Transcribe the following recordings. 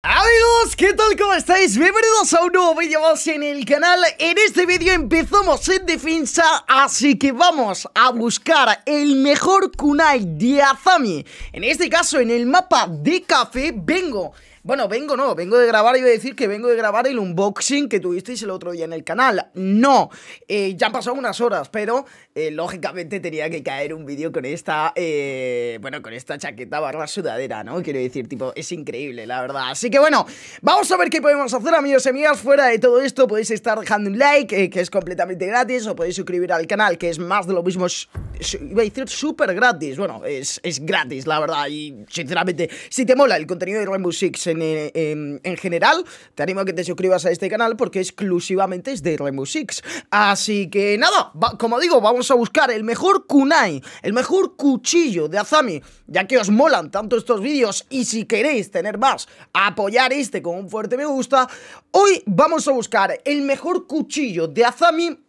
Amigos, ¿qué tal? ¿Cómo estáis? Bienvenidos a un nuevo vídeo más en el canal En este vídeo empezamos en defensa Así que vamos a buscar el mejor kunai de Azami En este caso en el mapa de café Vengo bueno, vengo no, vengo de grabar, iba a decir que vengo de grabar el unboxing que tuvisteis el otro día en el canal. No, eh, ya han pasado unas horas, pero eh, lógicamente tenía que caer un vídeo con esta, eh, bueno, con esta chaqueta barra sudadera, ¿no? Quiero decir, tipo, es increíble, la verdad. Así que bueno, vamos a ver qué podemos hacer, amigos y amigas. Fuera de todo esto, podéis estar dejando un like, que es completamente gratis, o podéis suscribir al canal, que es más de lo mismo, iba a decir súper gratis. Bueno, es, es gratis, la verdad, y sinceramente, si te mola el contenido de Rainbow Six en en, general, te animo a que te suscribas a este canal porque exclusivamente es de Rainbow Six. Así que nada, como digo, vamos a buscar el mejor kunai, el mejor cuchillo de Azami, ya que os molan tanto estos vídeos y si queréis tener más, apoyar este con un fuerte me gusta, hoy vamos a buscar el mejor cuchillo de Azami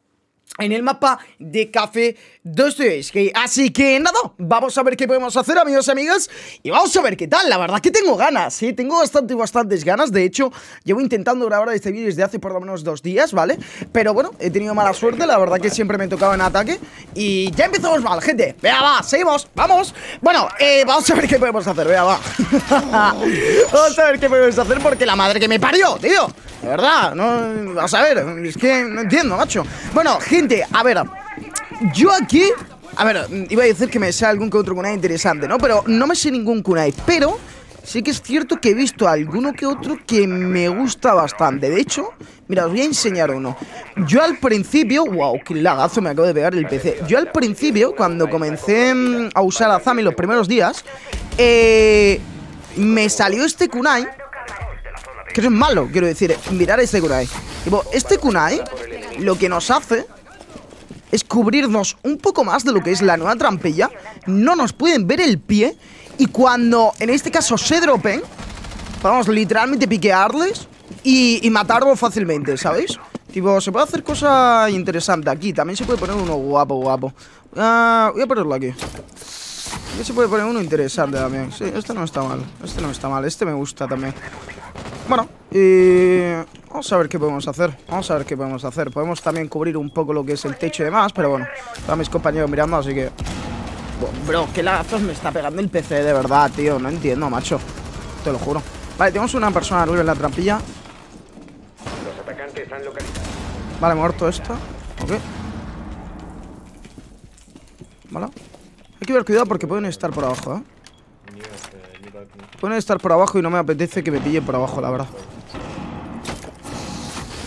en el mapa de Café Dostoyevsky. Así que nada, vamos a ver qué podemos hacer, amigos y amigas. Y vamos a ver qué tal. La verdad que tengo ganas, sí, tengo bastante, bastantes ganas. De hecho, llevo intentando grabar este vídeo desde hace por lo menos dos días, ¿vale? Pero bueno, he tenido mala suerte. La verdad que siempre me tocaba en ataque. Y ya empezamos mal, gente. Vea, va, seguimos, vamos. Bueno, eh, vamos a ver qué podemos hacer, vea, va. vamos a ver qué podemos hacer porque la madre que me parió, tío. De verdad, no. Vas a ver, es que no entiendo, macho. Bueno, gente, a ver. Yo aquí. A ver, iba a decir que me sé algún que otro kunai interesante, ¿no? Pero no me sé ningún kunai. Pero sí que es cierto que he visto alguno que otro que me gusta bastante. De hecho, mira, os voy a enseñar uno. Yo al principio. ¡Wow! ¡Qué lagazo me acabo de pegar el PC! Yo al principio, cuando comencé mm, a usar Azami los primeros días, eh, me salió este kunai que es malo, quiero decir, mirar este kunai. Este kunai lo que nos hace es cubrirnos un poco más de lo que es la nueva trampilla. No nos pueden ver el pie. Y cuando, en este caso, se dropen, podemos literalmente piquearles y, y matarlos fácilmente, ¿sabéis? Tipo, se puede hacer cosa interesante aquí. También se puede poner uno guapo, guapo. Ah, voy a ponerlo aquí. Aquí se puede poner uno interesante también. Sí, este no está mal. Este no está mal. Este me gusta también. Bueno, y vamos a ver qué podemos hacer. Vamos a ver qué podemos hacer. Podemos también cubrir un poco lo que es el techo y demás, pero bueno, están mis compañeros mirando, así que... bro, qué lagazos me está pegando el PC, de verdad, tío. No entiendo, macho. Te lo juro. Vale, tenemos una persona arriba en la trampilla. Los atacantes han localizado. Vale, muerto esto. Ok. Vale. Hay que ver cuidado porque pueden estar por abajo, ¿eh? Pueden estar por abajo y no me apetece que me pillen por abajo, la verdad.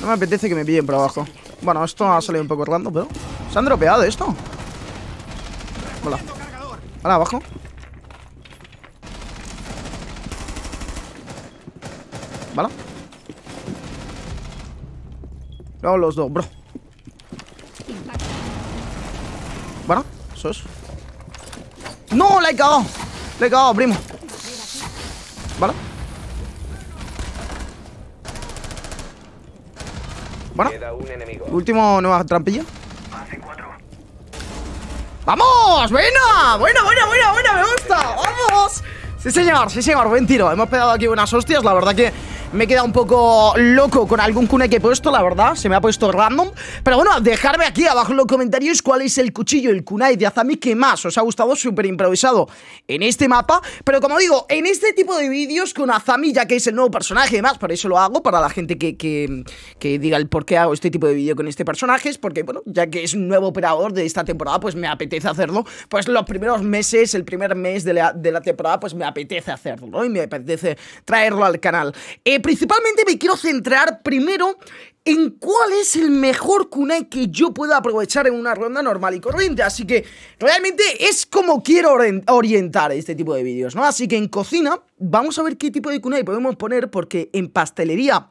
No me apetece que me pillen por abajo. Bueno, esto ha salido un poco random, pero... ¿Se han dropeado esto? Hola. Hola, abajo. ¿Vale? Luego los dos, bro. Eso es. ¡No! ¡Le he cagado! ¡Le he cagado, primo! ¿Vale? Bueno Último nueva trampilla ¡Vamos! ¡Buena! ¡Buena, buena, buena, buena! ¡Me gusta! ¡Vamos! Sí, señor, sí, señor, buen tiro Hemos pegado aquí unas hostias, la verdad que me he quedado un poco loco con algún kunai que he puesto, la verdad. Se me ha puesto random. Pero bueno, dejarme aquí abajo en los comentarios cuál es el cuchillo, el kunai de Azami que más os ha gustado, súper improvisado en este mapa. Pero como digo, en este tipo de vídeos con Azami, ya que es el nuevo personaje y demás, por eso lo hago, para la gente que, que, diga el por qué hago este tipo de vídeo con este personaje, es porque, bueno, ya que es un nuevo operador de esta temporada, pues me apetece hacerlo. Pues los primeros meses, el primer mes de la, de la temporada, pues me apetece hacerlo, ¿no? Y me apetece traerlo al canal. Principalmente me quiero centrar primero en cuál es el mejor kunai que yo pueda aprovechar en una ronda normal y corriente. Así que realmente es como quiero orientar este tipo de vídeos, ¿no? Así que en cocina vamos a ver qué tipo de kunai podemos poner porque en pastelería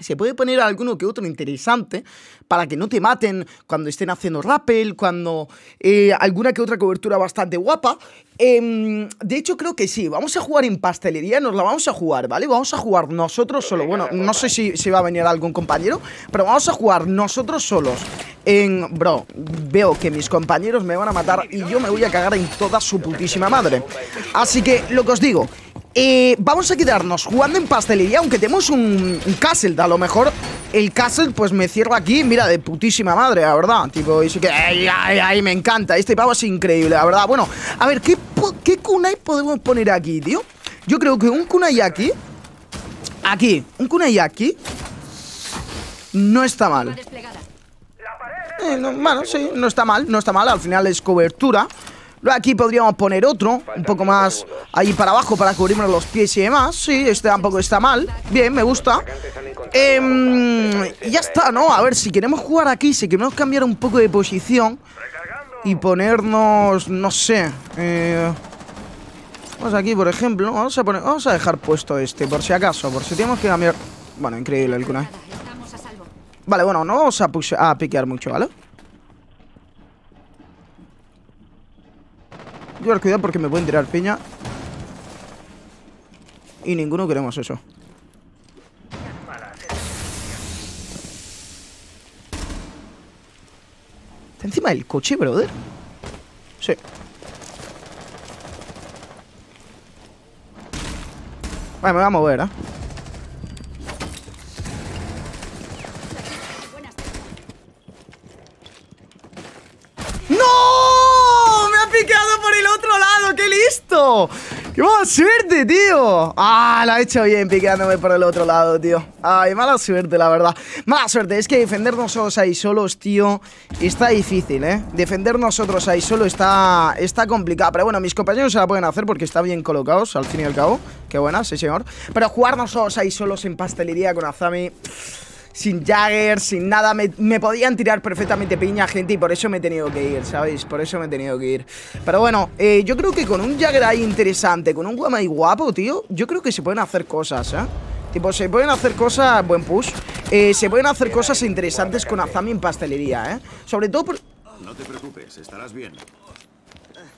se puede poner alguno que otro interesante para que no te maten cuando estén haciendo rappel, cuando eh, alguna que otra cobertura bastante guapa. Em, de hecho, creo que sí. Vamos a jugar en pastelería, nos la vamos a jugar, ¿vale? Vamos a jugar nosotros solo. Bueno, no sé si, si va a venir algún compañero, pero vamos a jugar nosotros solos. En. Bro, veo que mis compañeros me van a matar y yo me voy a cagar en toda su putísima madre. Así que, lo que os digo. Eh, vamos a quedarnos jugando en pastelería, aunque tenemos un, castle, a lo mejor el castle pues me cierro aquí, mira, de putísima madre, la verdad. Tipo, y sí que, ay, ay, ay, me encanta, este pavo es increíble, la verdad. Bueno, a ver, ¿qué, qué kunai podemos poner aquí, tío? Yo creo que un kunai aquí, aquí, un kunai aquí, no está mal. Eh, bueno, sí, no está mal, no está mal, al final es cobertura. Luego aquí podríamos poner otro, un poco más ahí para abajo para cubrirnos los pies y demás. Sí, este tampoco está mal. Bien, me gusta. Eh, ya está, ¿no? A ver, si queremos jugar aquí, si queremos cambiar un poco de posición y ponernos, no sé... Eh, vamos aquí, por ejemplo, vamos a, poner, vamos a dejar puesto este, por si acaso, por si tenemos que cambiar... Bueno, increíble el kunai. Vale, bueno, no vamos a, a piquear mucho, ¿vale? Llevar cuidado porque me pueden tirar piña. Y ninguno queremos eso. ¿Está encima del coche, brother? Sí. Vale, me voy a mover, ¿eh? ¡Qué mala suerte, tío! ¡Ah, la he hecho bien piqueándome por el otro lado, tío! ¡Ay, mala suerte, la verdad! Mala suerte, es que defender nosotros ahí solos, tío, está difícil, ¿eh? Defender nosotros ahí solo está, está complicado. Pero bueno, mis compañeros se la pueden hacer porque están bien colocados, al fin y al cabo. Qué buena, sí, señor. Pero jugar nosotros ahí solos en pastelería con Azami sin Jagger, sin nada. Me, podían tirar perfectamente piña, gente, y por eso me he tenido que ir, ¿sabéis? Por eso me he tenido que ir. Pero bueno, eh, yo creo que con un Jagger ahí interesante, con un Guamai guapo, tío, yo creo que se pueden hacer cosas, ¿eh? Tipo, se pueden hacer cosas, buen push eh, Se pueden hacer cosas interesantes con Azami en pastelería, ¿eh? Sobre todo por... No te preocupes, estarás bien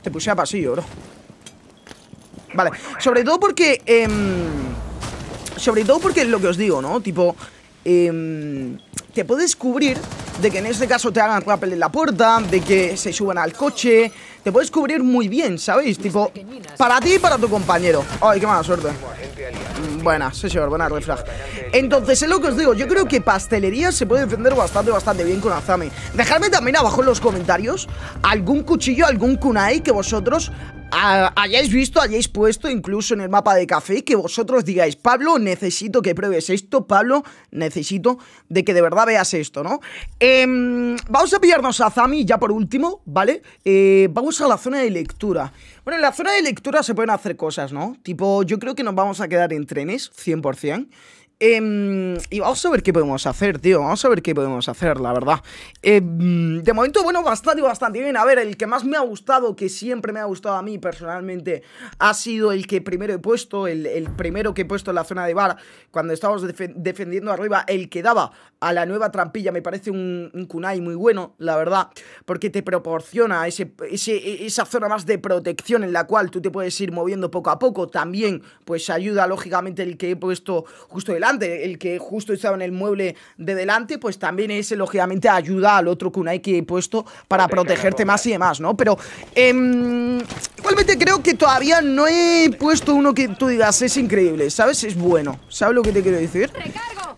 Te puse a pasillo, bro Vale, sobre todo porque... Em, sobre todo porque es lo que os digo, ¿no? Tipo, eh, te puedes cubrir de que en este caso te hagan rappel en la puerta, de que se suban al coche, te puedes cubrir muy bien, ¿sabéis? Tipo, para ti y para tu compañero. Ay, qué mala suerte. Buena, sí, señor, buena reflag. Entonces, es lo que os digo, yo creo que pastelería se puede defender bastante, bastante bien con Azami. Dejadme también abajo en los comentarios algún cuchillo, algún kunai que vosotros hayáis visto, hayáis puesto incluso en el mapa de café, que vosotros digáis, Pablo, necesito que pruebes esto, Pablo, necesito de que de verdad veas esto, ¿no? Em, vamos a pillarnos a Zami ya por último, ¿vale? Eh, vamos a la zona de lectura. Bueno, en la zona de lectura se pueden hacer cosas, ¿no? Tipo, yo creo que nos vamos a quedar en trenes, 100%. Em, y vamos a ver qué podemos hacer, tío. Vamos a ver qué podemos hacer, la verdad. Em, de momento, bueno, bastante, bastante bien. A ver, el que más me ha gustado, que siempre me ha gustado a mí personalmente, ha sido el que primero he puesto, el, primero que he puesto en la zona de bar, cuando estábamos defendiendo arriba, el que daba a la nueva trampilla. Me parece un, un kunai muy bueno, la verdad, porque te proporciona ese, esa zona más de protección en la cual tú te puedes ir moviendo poco a poco. También, pues ayuda, lógicamente, el que he puesto justo delante el que justo estaba en el mueble de delante, pues también ese, lógicamente, ayuda al otro kunai que he puesto para protegerte más y demás, ¿no? Pero, eh, igualmente creo que todavía no he puesto uno que tú digas, es increíble, ¿sabes? Es bueno, ¿sabes lo que te quiero decir?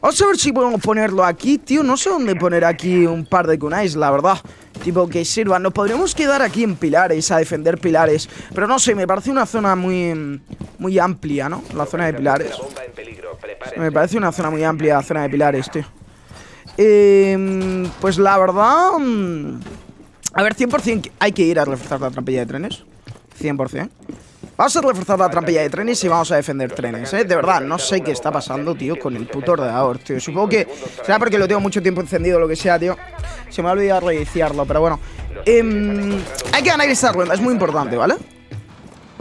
Vamos a ver si podemos ponerlo aquí, tío, no sé dónde poner aquí un par de kunais, la verdad Tipo, que sirvan. Nos podríamos quedar aquí en pilares, a defender pilares. Pero no sé, me parece una zona muy, muy amplia, ¿no? La zona de pilares. Me parece una zona muy amplia, la zona de pilares, tío. Eh, pues la verdad... Mm, a ver, 100% hay que ir a reforzar la trampilla de trenes. 100%. Vamos a reforzar la trampilla de trenes y vamos a defender trenes, ¿eh? De verdad, no sé qué está pasando, tío, con el puto ordenador, tío. Supongo que será porque lo tengo mucho tiempo encendido o lo que sea, tío. Se me ha olvidado reiniciarlo, pero bueno. Em, hay que ganar esta ronda, es muy importante, ¿vale?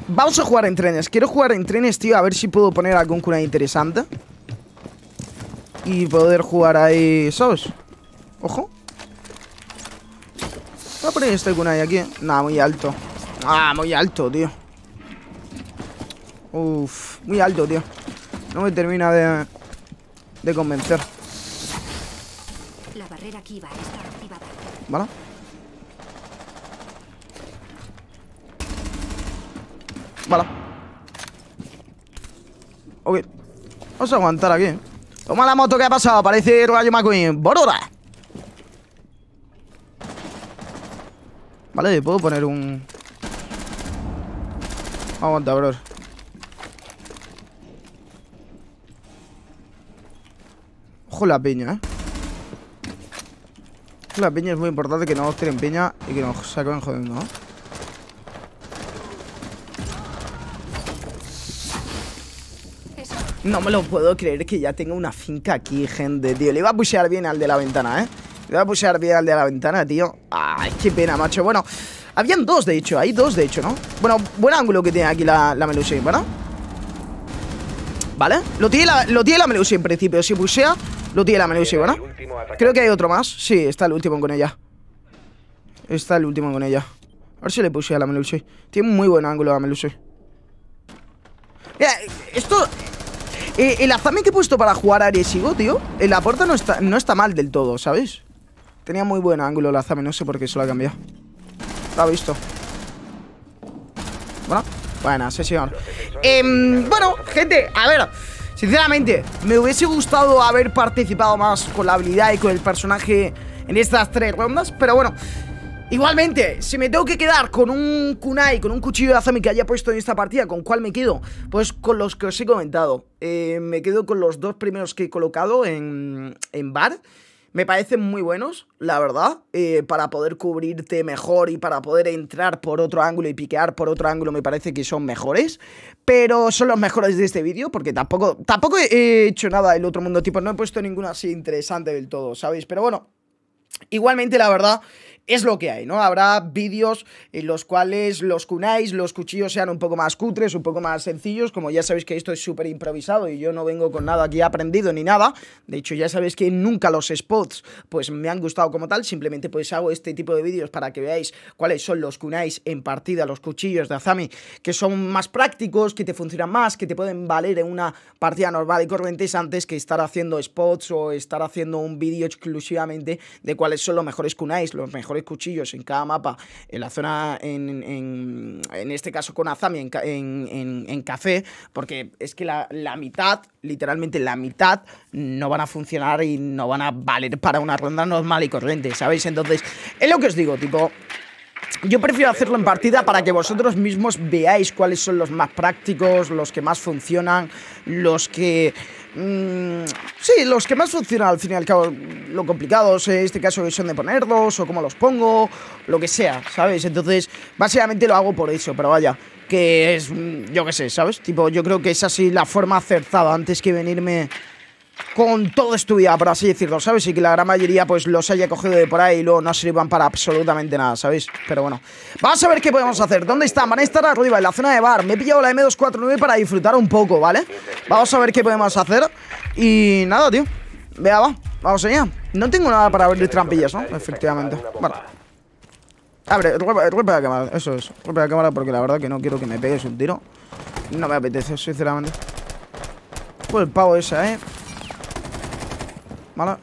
Vamos a jugar en trenes. Quiero jugar en trenes, tío, a ver si puedo poner algún cuna interesante. Y poder jugar ahí, ¿sabes? Ojo. Voy a poner este kunai aquí. Nah, muy alto. Ah, muy alto, tío. Uf, muy alto, tío. No me termina de, de convencer. La barrera aquí va a estar activada. ¿Vale? Vale. Ok. Vamos a aguantar aquí. Toma la moto que ha pasado. Parece Rayo McQueen. ¡Borora! Vale, puedo poner un... Aguanta, bro. Ojo la piña, eh. La piña es muy importante que no nos tiren piña y que nos saquen jodiendo, ¿no? No me lo puedo creer que ya tenga una finca aquí, gente, tío Le iba a pushear bien al de la ventana, ¿eh? Le iba a pushear bien al de la ventana, tío Ay, qué pena, macho Bueno, habían dos, de hecho Hay dos, de hecho, ¿no? Bueno, buen ángulo que tiene aquí la, la Melusi, ¿verdad? Vale Lo tiene la, lo tiene la Melusi en principio Si pushea, lo tiene la Melusi, ¿verdad? Creo que hay otro más. Sí, está el último con ella. Está el último con ella. A ver si le pushea la Melusi. Tiene muy buen ángulo la Melusi. Mira, esto eh, el azame que he puesto para jugar agresivo, tío En la puerta no está, no está mal del todo, ¿sabes? Tenía muy buen ángulo el azame No sé por qué se lo ha cambiado. Lo ha visto. Bueno, buena sesión. Eh, Bueno, gente, a ver Sinceramente, me hubiese gustado haber participado más con la habilidad y con el personaje en estas tres rondas Pero bueno, Igualmente, si me tengo que quedar con un kunai, con un cuchillo de azami que haya puesto en esta partida, ¿con cuál me quedo? Pues con los que os he comentado. Eh, me quedo con los dos primeros que he colocado en, en bar. Me parecen muy buenos, la verdad, eh, para poder cubrirte mejor y para poder entrar por otro ángulo y piquear por otro ángulo me parece que son mejores. Pero son los mejores de este vídeo porque tampoco, tampoco he hecho nada del otro mundo, tipo, no he puesto ninguno así interesante del todo, ¿sabéis? Pero bueno, igualmente la verdad es lo que hay, ¿no? Habrá vídeos en los cuales los kunais, los cuchillos sean un poco más cutres, un poco más sencillos, como ya sabéis que esto es súper improvisado y yo no vengo con nada aquí aprendido ni nada, de hecho ya sabéis que nunca los spots pues me han gustado como tal, simplemente pues hago este tipo de vídeos para que veáis cuáles son los kunais en partida, los cuchillos de Azami, que son más prácticos, que te funcionan más, que te pueden valer en una partida normal y corriente antes que estar haciendo spots o estar haciendo un vídeo exclusivamente de cuáles son los mejores kunais, los mejores cuchillos en cada mapa, en la zona, en, en, este caso con Azami, en, en, café, porque es que la, la, mitad, literalmente la mitad, no van a funcionar y no van a valer para una ronda normal y corriente, ¿sabéis? Entonces, es lo que os digo, tipo... Yo prefiero hacerlo en partida para que vosotros mismos veáis cuáles son los más prácticos, los que más funcionan, los que Mm, sí, los que más funcionan al fin y al cabo. Lo complicado es este caso que son de ponerlos o cómo los pongo, lo que sea, ¿sabes? Entonces, básicamente lo hago por eso, pero vaya, que es, mm, yo qué sé, ¿sabes? Tipo, yo creo que es así la forma acertada antes que venirme con todo vida, por así decirlo, ¿sabes? Y que la gran mayoría pues los haya cogido de por ahí y luego no sirvan para absolutamente nada, ¿sabéis? Pero bueno, vamos a ver qué podemos hacer ¿Dónde están? Van a estar arriba, en la zona de bar Me he pillado la M249 para disfrutar un poco, ¿vale? Vamos a ver qué podemos hacer Y nada, tío Vea, va, vamos allá No tengo nada para abrir trampillas, ¿no? Efectivamente Vale Abre, rompe la cámara, eso es Rompe la cámara porque la verdad que no quiero que me pegues un tiro No me apetece, sinceramente Pues el pavo ese, ¿eh? Vale.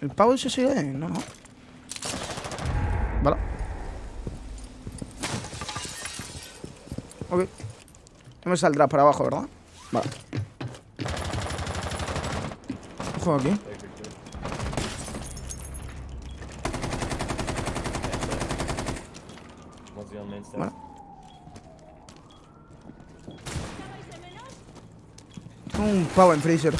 ¿El pavo ese sigue? No, no. Vale. Ok. No me saldrá para abajo, ¿verdad? Vale. Ojo aquí. Un pavo en freezer.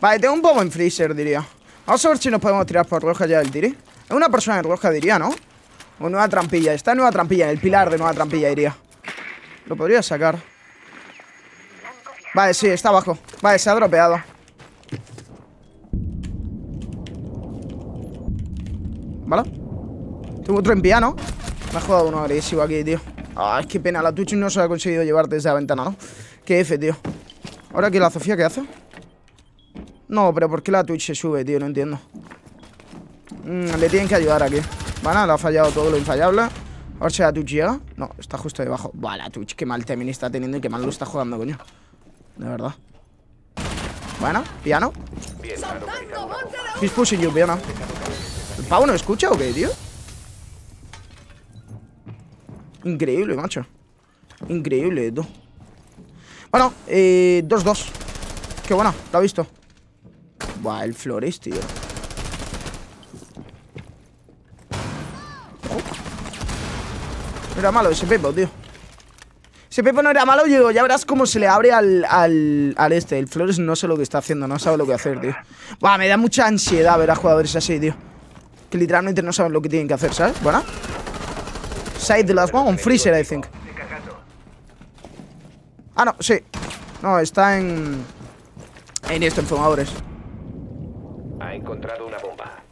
Vale, tengo un pavo en freezer, diría. Vamos a ver si nos podemos tirar por roja ya del tiri. Es una persona en roja, diría, ¿no? O nueva trampilla. Está nueva trampilla, el pilar de nueva trampilla, diría. Lo podría sacar. Vale, sí, está abajo. Vale, se ha dropeado. ¿Vale? Tengo otro en piano. Me ha jugado uno agresivo aquí, tío Ah, es que pena, la Twitch no se ha conseguido llevar desde la ventana, ¿no? Qué F, tío Ahora aquí la Sofía, ¿qué hace? No, pero ¿por qué la Twitch se sube, tío? No entiendo mm, Le tienen que ayudar aquí Vale, le ha fallado todo lo infallable A ver si la Twitch llega No, está justo debajo Vale, la Twitch, qué mal timing está teniendo Y qué mal lo está jugando, coño De verdad Bueno, piano. He's pushing you, Fiona. ¿El pavo no escucha o qué, tío? Increíble, macho. Increíble, tú. Bueno, eh, 2-2. Qué buena, lo ha visto. Buah, el Flores, tío. No era malo ese Pepo, tío. Ese Pepo no era malo, digo, ya verás cómo se le abre al, al, al este. El Flores no sé lo que está haciendo, no sabe lo que hacer, tío. Buah, me da mucha ansiedad ver a jugadores así, tío. Que literalmente no saben lo que tienen que hacer, ¿sabes? Buena. Side the last one on freezer, I think. Ah, no, sí. No, está en. En esto, en fumadores. Ha encontrado una bomba.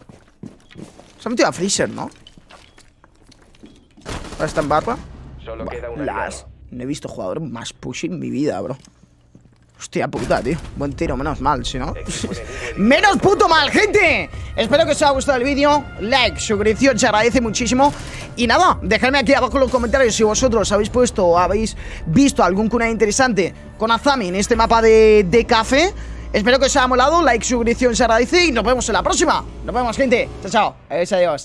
Se ha metido a freezer, ¿no? Ahora está en barba. Solo queda un Las. No he visto jugador más push en mi vida, bro. Hostia puta, tío. Buen tiro, menos mal, si no. ¡Menos puto mal, gente! Espero que os haya gustado el vídeo. Like, suscripción, se agradece muchísimo. Y nada, dejadme aquí abajo en los comentarios si vosotros habéis puesto o habéis visto algún kunai interesante con Azami en este mapa de, café. Espero que os haya molado. Like, suscripción, se agradece. Y nos vemos en la próxima. Nos vemos, gente. Chao, chao. Adiós, adiós.